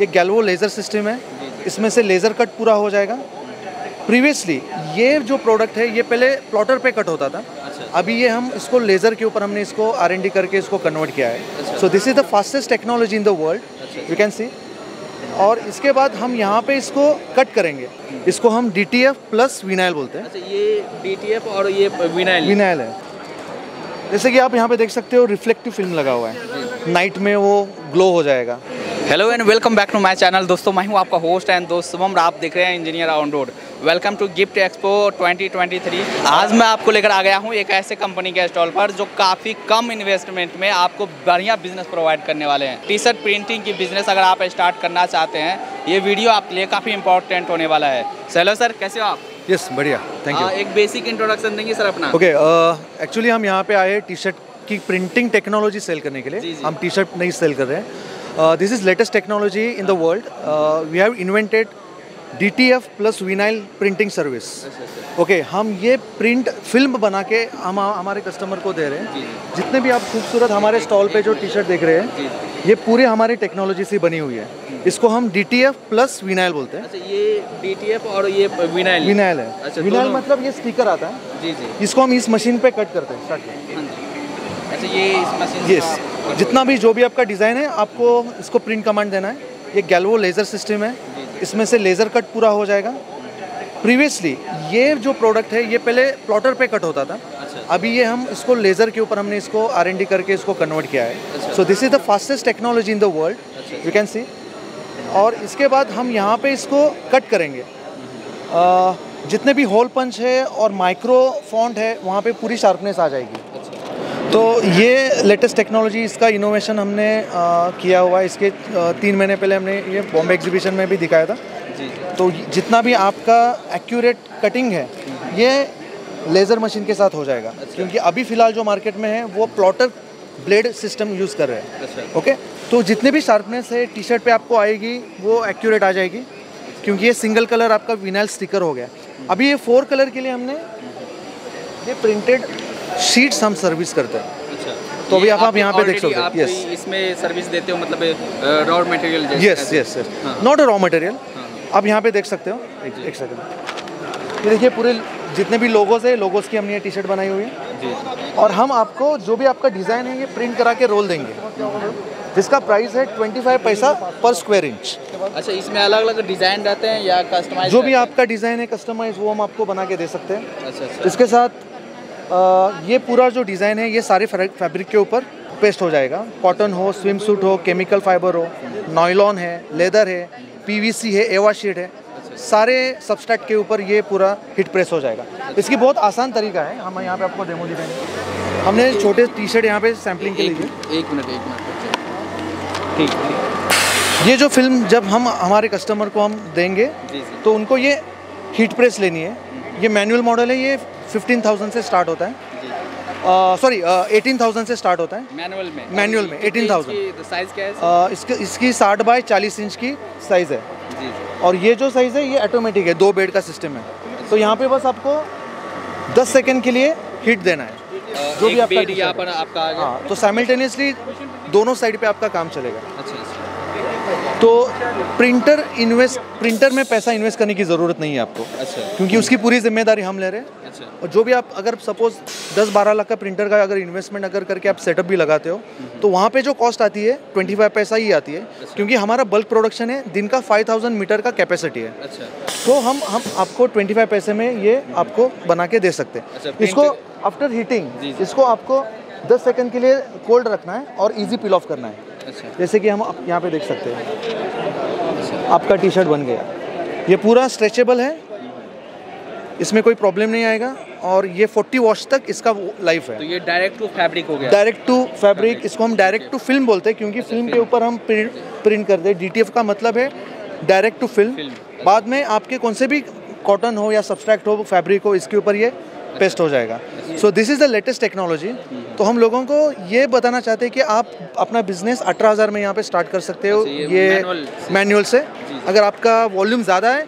ये galvo laser system है। इसमें से लेज़र कट पूरा हो जाएगा। प्रीवियसली ये जो प्रोडक्ट है ये पहले प्लॉटर पे कट होता था। अभी ये हम इसको लेज़र के ऊपर हमने इसको आर एन डी करके इसको कन्वर्ट किया है। So this is the fastest technology in the world you can see और इसके बाद हम यहाँ पे इसको कट करेंगे। इसको हम D T F plus vinyl बोलते हैं। अच्छा ये डीटीएफ और ये विनाइल विनाइल है। जैसे कि आप यहाँ पे देख सकते हो रिफ्लेक्टिव फ़िल्म लगा हुआ है। नाइट में वो ग्लो हो जाएगा। Hello and welcome back to my channel दोस्तों मैं हूँ आपका होस्ट एंड दोस्त शुभम आप देख रहे हैं engineer on road welcome to gift expo 2023 आज मैं आपको लेकर आ गया हूँ एक ऐसे कंपनी के स्टॉल पर जो काफ़ी कम इन्वेस्टमेंट में आपको बढ़िया बिज़नेस प्रोवाइड करने वाले हैं। टी शर्ट प्रिंटिंग की बिज़नेस अगर आप स्टार्ट करना चाहते हैं ये वीडियो आपके लिए काफ़ी इंपॉर्टेंट होने वाला है। हेलो सर कैसे हो आप? यस बढ़िया थैंक यू एक बेसिक इंट्रोडक्शन देंगे सर अपना। ओके एक्चुअली हम यहाँ पे आए टी शर्ट की प्रिंटिंग टेक्नोलॉजी सेल करने के जी, लिए। जी। हम टी शर्ट नहीं सेल कर रहे हैं। This is latest technology in the world we have invented D T F plus vinyl printing service okay हम ये प्रिंट फ़िल्म बना के हम हमारे कस्टमर को दे रहे हैं। जितने भी आप खूबसूरत हमारे स्टॉल पे जो टी शर्ट देख रहे हैं ये पूरे हमारी टेक्नोलॉजी से बनी हुई है। इसको हम D T F plus vinyl बोलते हैं। अच्छा ये एफ़ और ये विनाइल विनाइल है। अच्छा, विनाइल मतलब ये स्टिकर आता है। जी जी। इसको हम इस मशीन पे कट करते हैं स्टार्ट हाँ। अच्छा ये इस मशीन यस जितना भी जो भी आपका डिज़ाइन है आपको इसको प्रिंट कमांड देना है। ये गैल्वो लेज़र सिस्टम है। इसमें से लेज़र कट पूरा हो जाएगा। प्रीवियसली ये जो प्रोडक्ट है ये पहले प्लॉटर पे कट होता था। अच्छा। अभी ये हम इसको लेज़र के ऊपर हमने इसको आर एन डी करके इसको कन्वर्ट किया है। So this is the fastest technology in the world you can see और इसके बाद हम यहाँ पे इसको कट करेंगे। अ, जितने भी होल पंच है और माइक्रो फॉन्ट है वहाँ पे पूरी शार्पनेस आ जाएगी। तो ये लेटेस्ट टेक्नोलॉजी इसका इनोवेशन हमने अ, किया हुआ है। इसके तीन महीने पहले हमने ये बॉम्बे एग्जीबिशन में भी दिखाया था। जी। तो जितना भी आपका एक्यूरेट कटिंग है ये लेज़र मशीन के साथ हो जाएगा। अच्छा। क्योंकि अभी फ़िलहाल जो मार्केट में है वो प्लॉटर ब्लेड सिस्टम यूज़ कर रहे हैं। अच्छा। ओके तो जितने भी शार्पनेस है टी शर्ट पर आपको आएगी वो एक्यूरेट आ जाएगी। क्योंकि ये सिंगल कलर आपका विनाइल स्टिकर हो गया। अभी ये फोर कलर के लिए हमने ये प्रिंटेड शीट्स हम सर्विस करते हैं। अच्छा। तो अभी आप- आप यहाँ पे देख सकते हो. कोई इसमें सर्विस देते हो मतलब raw material yes yes yes हाँ। नॉट अ रॉ मटेरियल हाँ, आप यहाँ पे देख सकते हो। एक एक सेकंड ये देखिए पूरे जितने भी लोगोस है लोगोस की हमने ये टी शर्ट बनाई हुई है। जी। और हम आपको जो भी आपका डिज़ाइन है ये प्रिंट करा के रोल देंगे। जिसका प्राइस है twenty five paisa per square inch अच्छा इसमें अलग अलग डिज़ाइन रहते हैं या कस्टमाइज जो भी आपका डिज़ाइन है कस्टमाइज वो हम आपको बना के दे सकते हैं। अच्छा अच्छा। इसके साथ ये पूरा जो डिज़ाइन है ये सारे फैब्रिक के ऊपर पेस्ट हो जाएगा। कॉटन हो स्विम सूट हो केमिकल फाइबर हो नॉयलॉन है लेदर है पीवीसी है एवा शीट है सारे सबस्ट्रैट के ऊपर ये पूरा हिट प्रेस हो जाएगा। इसकी बहुत आसान तरीका है हम यहाँ पे आपको डेमो दिखाएँगे हमने छोटे टी शर्ट यहाँ पे सैम्पलिंग के लिए एक मिनट एक मिनट ठीक ये जो फ़िल्म जब हम हमारे कस्टमर को हम देंगे तो उनको ये हीट प्रेस लेनी है। ये मैनुअल मॉडल है ये फिफ्टीन थाउज़ेंड से स्टार्ट होता है। सॉरी एटीन थाउज़ेंड से स्टार्ट होता है। मैनुअल में। Manual में, 18,000 साइज़ क्या है अ, इसके इसकी साठ बाय चालीस इंच की साइज़ है। जी। और ये जो साइज़ है ये ऑटोमेटिक है दो बेड का सिस्टम है। तो यहाँ पे बस आपको 10 सेकंड के लिए हीट देना है। जो जो भी आपका यहाँ पर आपका हाँ तो साइमल्टेनियसली दोनों साइड पे आपका काम चलेगा। अच्छा अच्छा। तो प्रिंटर इन्वेस्ट प्रिंटर में पैसा इन्वेस्ट करने की ज़रूरत नहीं है आपको। अच्छा। क्योंकि उसकी पूरी ज़िम्मेदारी हम ले रहे हैं। अच्छा। और जो भी आप अगर सपोज़ 10-12 लाख का प्रिंटर का अगर इन्वेस्टमेंट अगर करके आप सेटअप भी लगाते हो तो वहाँ पे जो कॉस्ट आती है 25 पैसा ही आती है। अच्छा। क्योंकि हमारा बल्क प्रोडक्शन है दिन का 5000 मीटर का कैपेसिटी है। अच्छा। तो हम हम आपको 25 पैसे में ये आपको बना के दे सकते अच्छा, हैं इसको आफ्टर हीटिंग। इसको आपको दस सेकेंड के लिए कोल्ड रखना है और ईजी पिल ऑफ़ करना है। अच्छा। जैसे कि हम यहाँ पे देख सकते हैं। आपका टी शर्ट बन गया। ये पूरा स्ट्रेचेबल है। इसमें कोई प्रॉब्लम नहीं आएगा और ये 40 वॉश तक इसका लाइफ है। तो ये डायरेक्ट टू फैब्रिक हो गया। डायरेक्ट टू फैब्रिक इसको हम डायरेक्ट टू फ़िल्म बोलते हैं क्योंकि फ़िल्म के ऊपर हम प्रिंट प्रिंट करते हैं डीटीएफ का मतलब है डायरेक्ट टू फ़िल्म बाद में आपके कौन से भी कॉटन हो या सब्सट्रैक्ट हो फैब्रिक हो इसके ऊपर ये पेस्ट हो जाएगा। So this is the latest technology तो हम लोगों को ये बताना चाहते हैं कि आप अपना बिज़नेस अठारह हज़ार में यहाँ पे स्टार्ट कर सकते हो। अच्छा, ये मैनुअल से। अगर आपका वॉल्यूम ज़्यादा है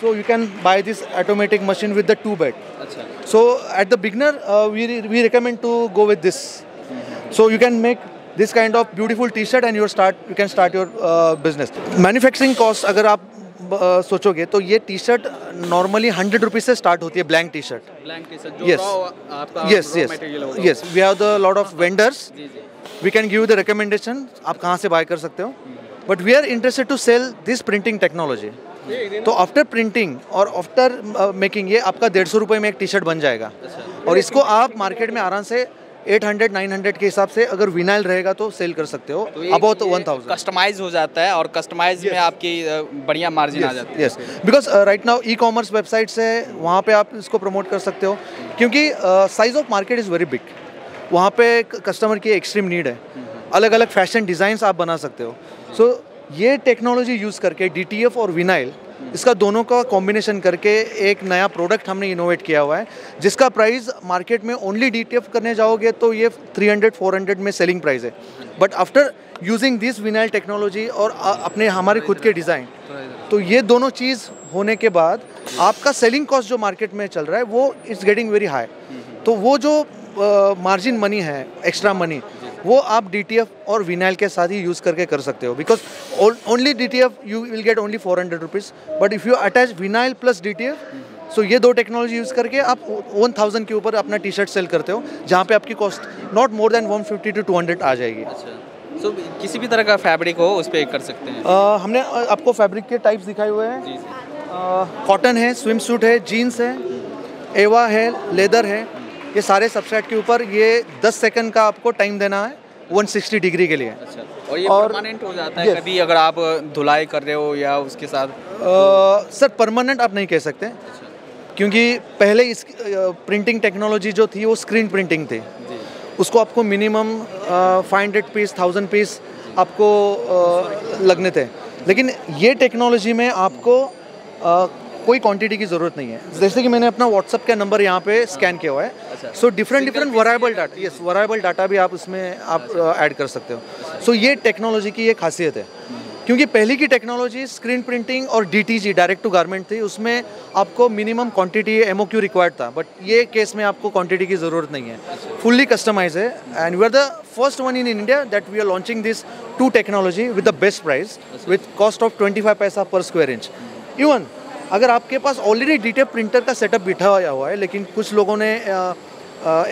so you can buy this automatic machine with the two bed so at the beginner we we recommend to go with this so you can make this kind of beautiful T shirt and your start you can start your business manufacturing cost अगर आप सोचोगे तो ये टी शर्ट normally hundred rupees से start होती है blank T shirt blank T shirt. Yes yes yes we have the lot of vendors we can give the recommendation आप कहाँ से बाय कर सकते हो. But we are interested to sell this printing technology तो after printing और after making ये आपका डेढ़ सौ रुपये में एक टी शर्ट बन जाएगा। और इसको आप मार्केट में आराम से 800 900 के हिसाब से अगर विनाइल रहेगा तो सेल कर सकते हो। अबाउट वन थाउज़ेंड कस्टमाइज हो जाता है और कस्टमाइज yes. में आपकी बढ़िया मार्जिन yes. आ जाता है। Yes because right now e commerce websites है वहाँ पे आप इसको प्रमोट कर सकते हो। क्योंकि size of market is very big वहाँ पे कस्टमर की एक्सट्रीम नीड है। अलग अलग फ़ैशन डिज़ाइंस आप बना सकते हो। सो so, ये टेक्नोलॉजी यूज़ करके डीटीएफ और विनाइल इसका दोनों का कॉम्बिनेशन करके एक नया प्रोडक्ट हमने इनोवेट किया हुआ है, जिसका प्राइस मार्केट में ओनली डीटीएफ करने जाओगे तो ये 300 400 में सेलिंग प्राइस है। But after using this vinyl technology और अपने हमारे खुद के डिज़ाइन तो ये दोनों चीज़ होने के बाद आपका सेलिंग कॉस्ट जो मार्केट में चल रहा है, वो इट्स गेटिंग वेरी हाई तो वो जो मार्जिन मनी है एक्स्ट्रा मनी वो आप डीटीएफ और विनाइल के साथ ही यूज़ करके कर सकते हो। Because only D T F you will get only four hundred rupees but if you attach vinyl plus D T F so ये दो टेक्नोलॉजी यूज़ करके आप वन थाउज़ेंड के ऊपर अपना टी शर्ट सेल करते हो जहाँ पे आपकी cost not more than one fifty to two hundred आ जाएगी। अच्छा। सो किसी भी तरह का फैब्रिक हो उस पर कर सकते हैं। हमने आपको फैब्रिक के टाइप्स दिखाए हुए हैं। कॉटन है स्विम सूट है जीन्स है एवा है लेदर है। ये सारे सबसेट के ऊपर ये 10 सेकंड का आपको टाइम देना है 160 डिग्री के लिए। अच्छा और ये और- परमानेंट हो जाता है कभी अगर आप धुलाई कर रहे हो या उसके साथ? अ, सर परमानेंट आप नहीं कह सकते। क्योंकि पहले इस प्रिंटिंग टेक्नोलॉजी जो थी वो स्क्रीन प्रिंटिंग थी। उसको आपको minimum five hundred piece thousand piece आपको लगने थे। लेकिन ये टेक्नोलॉजी में आपको कोई क्वांटिटी की ज़रूरत नहीं है। जैसे कि मैंने अपना व्हाट्सअप का नंबर यहाँ पे स्कैन किया हुआ अच्छा। है so different different variable data yes variable data भी आप उसमें आप ऐड कर सकते हो। सो ये टेक्नोलॉजी की ये खासियत है। क्योंकि पहले की टेक्नोलॉजी स्क्रीन प्रिंटिंग और डी डायरेक्ट टू गारमेंट थी उसमें आपको मिनिमम क्वांटिटी एमओक्यू रिक्वायर्ड था। बट ये केस में आपको क्वांटिटी की ज़रूरत नहीं है। फुल्ली कस्टमाइज है। And we are the first one in India that we are launching this two technology with the best price with cost of 25 paisa per square inch even अगर आपके पास ऑलरेडी डीटीएफ प्रिंटर का setup बिठा हुआ है लेकिन कुछ लोगों ने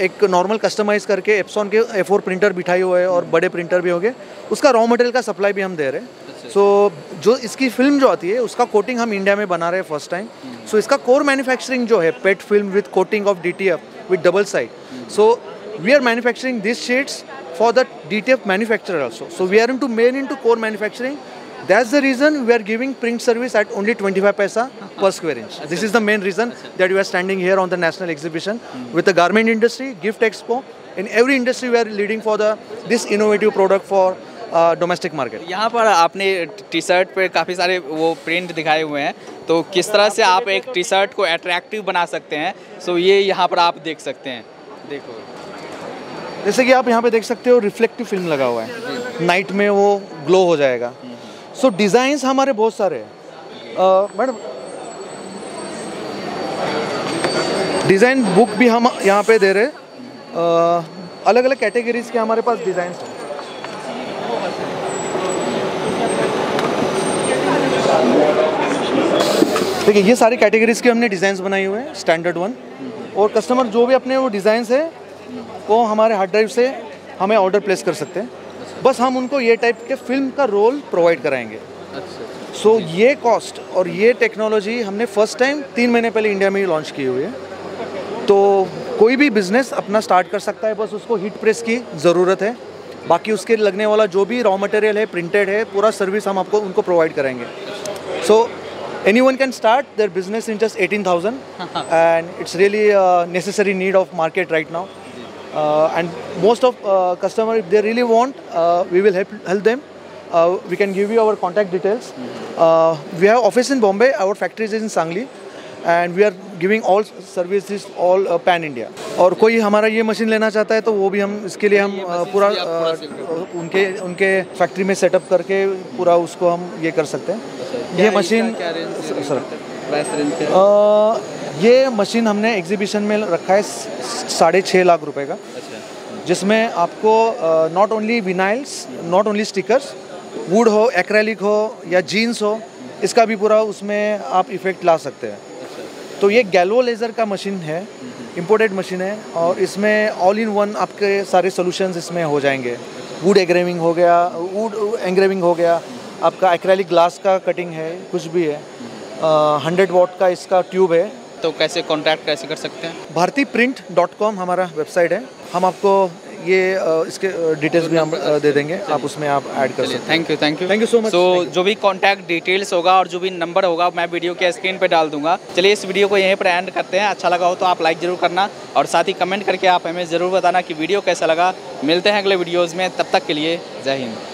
एक नॉर्मल कस्टमाइज करके एप्सॉन के ए प्रिंटर बिठाए हुए हैं और बड़े प्रिंटर भी हो गए उसका रॉ मटेरियल का सप्लाई भी हम दे रहे हैं। सो so, जो इसकी फ़िल्म जो आती है उसका कोटिंग हम इंडिया में बना रहे हैं फ़र्स्ट टाइम सो इसका कोर मैन्युफैक्चरिंग जो है PET film with coating of D T F with double side so we are manufacturing this sheets for the D for the DTF manufacturer also. So we are into main into core manufacturing. That's the reason we are giving print service at only 25 paisa per square inch. This is the main reason that we are standing here on the national exhibition with the garment industry, gift expo. In every industry, we are leading for the this innovative product for uh, domestic market. यहाँ पर आपने T shirt पे काफ़ी सारे वो print दिखाए हुए हैं तो किस तरह से आप एक टी शर्ट को अट्रैक्टिव बना सकते हैं सो ये यहाँ पर आप देख सकते हैं देखो जैसे कि आप यहाँ पे देख सकते हो रिफ्लेक्टिव फ़िल्म लगा हुआ है नाइट में वो ग्लो हो जाएगा सो so, डिज़ाइंस हमारे बहुत सारे हैं। मैडम डिज़ाइन बुक भी हम यहाँ पे दे रहे हैं। अलग अलग कैटेगरीज के हमारे पास डिज़ाइन हैं। देखिए ये सारी कैटेगरीज के हमने डिज़ाइंस बनाए हुए हैं स्टैंडर्ड वन और कस्टमर जो भी अपने वो डिज़ाइंस है वो हमारे हार्ड ड्राइव से हमें ऑर्डर प्लेस कर सकते हैं। बस हम उनको ये टाइप के फ़िल्म का रोल प्रोवाइड कराएँगे। अच्छा सो ये कॉस्ट और ये टेक्नोलॉजी हमने फ़र्स्ट टाइम तीन महीने पहले इंडिया में ही लॉन्च की हुई है। तो कोई भी बिज़नेस अपना स्टार्ट कर सकता है बस उसको हीट प्रेस की ज़रूरत है। बाकी उसके लगने वाला जो भी रॉ मटेरियल है प्रिंटेड है पूरा सर्विस हम आपको उनको प्रोवाइड करेंगे so anyone can start their business in just eighteen thousand and it's really necessary need of market right now and most of uh, customer if they really want uh, we will help help them uh, we can give you our contact details uh, we have office in bombay our factory is in sangli and we are giving all services all uh, pan india और कोई हमारा ये machine लेना चाहता है तो वो भी हम इसके लिए हम uh, पूरा uh, उनके उनके फैक्ट्री में सेटअप करके पूरा उसको हम ये कर सकते हैं ये मशीन सर ये मशीन हमने एग्जीबिशन में रखा है साढ़े छः लाख रुपए का। अच्छा। जिसमें आपको not only vinyls not only stickers wood हो एक्रेलिक हो या जीन्स हो इसका भी पूरा उसमें आप इफ़ेक्ट ला सकते हैं। अच्छा। तो ये गैलो लेज़र का मशीन है इम्पोर्टेड मशीन है और इसमें ऑल इन वन आपके सारे सोल्यूशंस इसमें हो जाएँगे। वुड एग्रेविंग हो गया वुड एंग्रेविंग हो गया आपका एक्रेलिक ग्लास का कटिंग है कुछ भी है। हंड्रेड वॉट का इसका ट्यूब है तो कैसे कॉन्टैक्ट कैसे कर सकते हैं? भारती प्रिंट डॉट कॉम हमारा वेबसाइट है। हम आपको ये इसके डिटेल्स भी हम दे देंगे। आप उसमें आप ऐड कर सकते हैं। Thank you thank you Thank you so much. तो जो भी कॉन्टैक्ट डिटेल्स होगा और जो भी नंबर होगा मैं वीडियो के स्क्रीन पे डाल दूँगा। चलिए इस वीडियो को यहीं पर एंड करते हैं। अच्छा लगा हो तो आप लाइक ज़रूर करना और साथ ही कमेंट करके आप हमें ज़रूर बताना कि वीडियो कैसा लगा। मिलते हैं अगले वीडियोज़ में। तब तक के लिए जय हिंद।